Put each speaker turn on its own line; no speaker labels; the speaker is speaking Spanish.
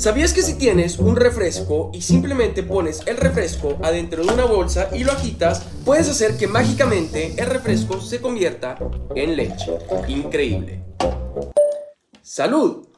¿Sabías que si tienes un refresco y simplemente pones el refresco adentro de una bolsa y lo agitas, puedes hacer que mágicamente el refresco se convierta en leche? Increíble. ¡Salud!